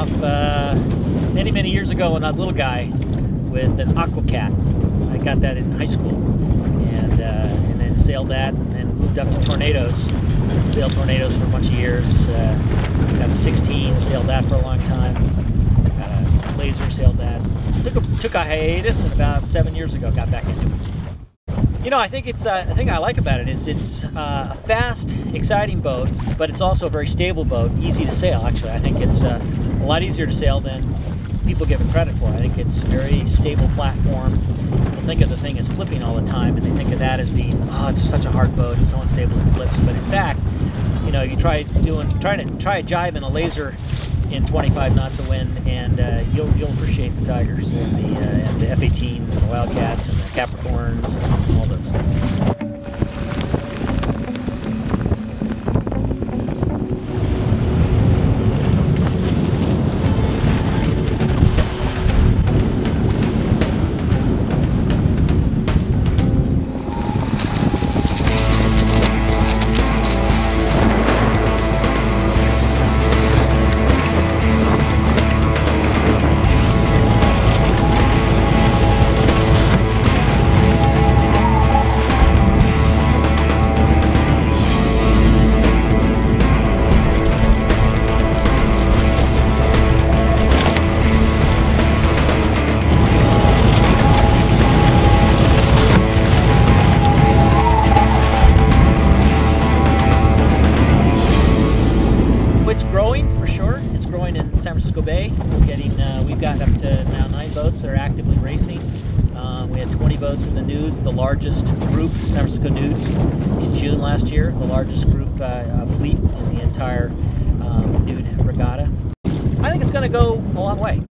off uh, many, many years ago when I was a little guy with an AquaCat. I got that in high school, and uh, and then sailed that, and then moved up to tornadoes. Sailed tornadoes for a bunch of years. Uh, got a 16, sailed that for a long time. Got a laser, sailed that. Took a, took a hiatus, and about seven years ago, got back into it. You know, I think it's uh, the thing I like about it is it's uh, a fast, exciting boat, but it's also a very stable boat, easy to sail. Actually, I think it's uh, a lot easier to sail than people give it credit for. I think it's very stable platform. People think of the thing as flipping all the time, and they think of that as being oh, it's such a hard boat, it's so unstable it flips. But in fact, you know, you try doing trying to try a jibe in a laser in 25 knots of wind, and uh, you'll you'll appreciate the Tigers and the uh, and the F-18s and the Wildcats and the Capricorns and all those. It's growing for sure. It's growing in San Francisco Bay. We're getting, uh, we've got up to now nine boats that are actively racing. Uh, we had 20 boats in the NOODs, the largest group, San Francisco NOODs, in June last year, the largest group uh, uh, fleet in the entire um, NOOD regatta. I think it's going to go a long way.